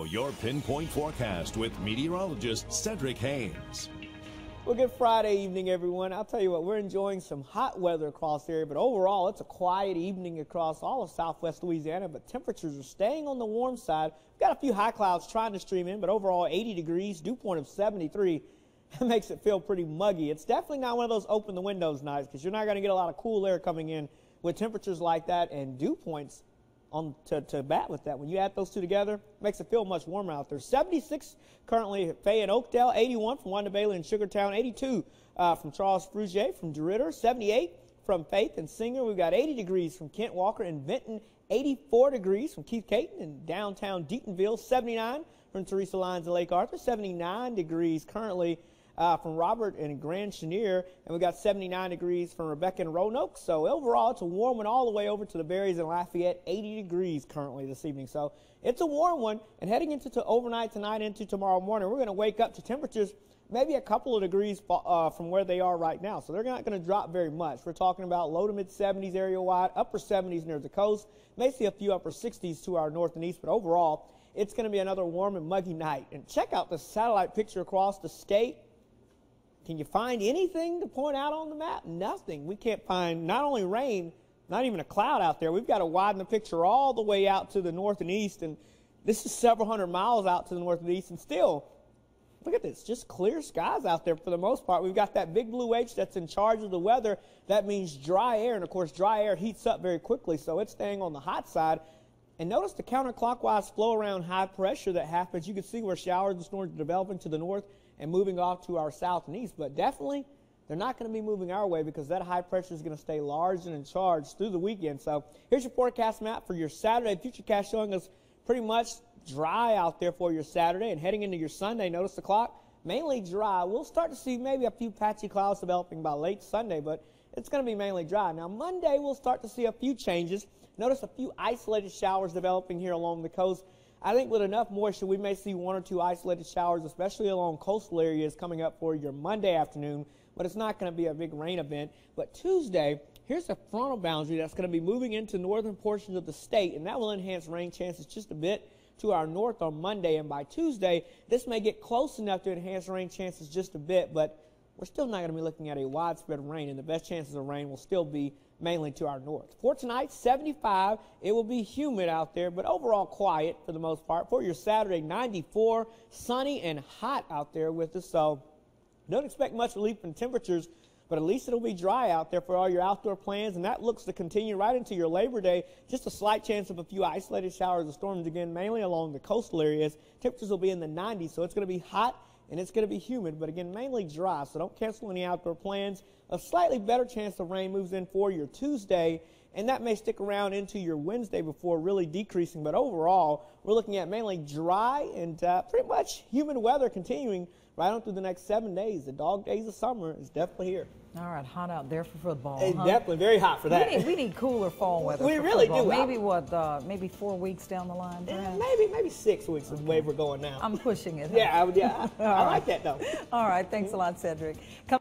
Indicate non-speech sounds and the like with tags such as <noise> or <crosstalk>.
Your pinpoint forecast with meteorologist Cedric Haynes. Well, good Friday evening, everyone. I'll tell you what, we're enjoying some hot weather across the area, but overall, it's a quiet evening across all of southwest Louisiana, but temperatures are staying on the warm side. We've got a few high clouds trying to stream in, but overall, 80 degrees, dew point of 73. <laughs> That makes it feel pretty muggy. It's definitely not one of those open the windows nights because you're not going to get a lot of cool air coming in with temperatures like that and dew points on to, to bat with that. When you add those two together, makes it feel much warmer out there. 76 currently Fay and Oakdale, 81 from Wanda Bailey and Sugartown, 82 uh, from Charles Frugier from DeRidder, 78 from Faith and Singer. We've got 80 degrees from Kent Walker and Vinton, 84 degrees from Keith Caton in downtown Deatonville, 79 from Teresa Lyons and Lake Arthur, 79 degrees currently uh, from Robert and Grand Chenier, and we got 79 degrees from Rebecca and Roanoke. So overall, it's a warm one all the way over to the Berries and Lafayette, 80 degrees currently this evening. So it's a warm one, and heading into to overnight tonight into tomorrow morning, we're going to wake up to temperatures maybe a couple of degrees uh, from where they are right now. So they're not going to drop very much. We're talking about low to mid 70s area wide, upper 70s near the coast, may see a few upper 60s to our north and east, but overall, it's going to be another warm and muggy night. And check out the satellite picture across the state. Can you find anything to point out on the map? Nothing. We can't find not only rain, not even a cloud out there. We've got to widen the picture all the way out to the north and east, and this is several hundred miles out to the north and east, and still, look at this, just clear skies out there for the most part. We've got that big blue H that's in charge of the weather. That means dry air, and of course, dry air heats up very quickly, so it's staying on the hot side. And notice the counterclockwise flow around high pressure that happens. You can see where showers and storms are developing to the north and moving off to our south and east. But definitely, they're not going to be moving our way because that high pressure is going to stay large and in charge through the weekend. So here's your forecast map for your Saturday. Futurecast showing us pretty much dry out there for your Saturday and heading into your Sunday. Notice the clock, mainly dry. We'll start to see maybe a few patchy clouds developing by late Sunday, but it's going to be mainly dry. Now, Monday, we'll start to see a few changes. Notice a few isolated showers developing here along the coast. I think with enough moisture, we may see one or two isolated showers, especially along coastal areas coming up for your Monday afternoon, but it's not going to be a big rain event. But Tuesday, here's a frontal boundary that's going to be moving into northern portions of the state, and that will enhance rain chances just a bit to our north on Monday. And by Tuesday, this may get close enough to enhance rain chances just a bit, but we're still not going to be looking at a widespread rain, and the best chances of rain will still be mainly to our north. For tonight, 75. It will be humid out there, but overall quiet for the most part. For your Saturday, 94, sunny and hot out there with us. So don't expect much relief in temperatures, but at least it'll be dry out there for all your outdoor plans, and that looks to continue right into your Labor Day. Just a slight chance of a few isolated showers or storms again, mainly along the coastal areas. Temperatures will be in the 90s, so it's going to be hot and it's going to be humid, but again, mainly dry, so don't cancel any outdoor plans. A slightly better chance of rain moves in for your Tuesday, and that may stick around into your Wednesday before really decreasing. But overall, we're looking at mainly dry and uh, pretty much humid weather continuing right on through the next seven days. The dog days of summer is definitely here. All right, hot out there for football. It's huh? definitely very hot for that. We need, we need cooler fall weather. we really football. do. Maybe what? Uh, maybe four weeks down the line. Yeah, maybe maybe six weeks is the way we're going now. I'm pushing it. Huh? Yeah, I, yeah, I, I <laughs> like that though. All right, thanks a lot, Cedric. Come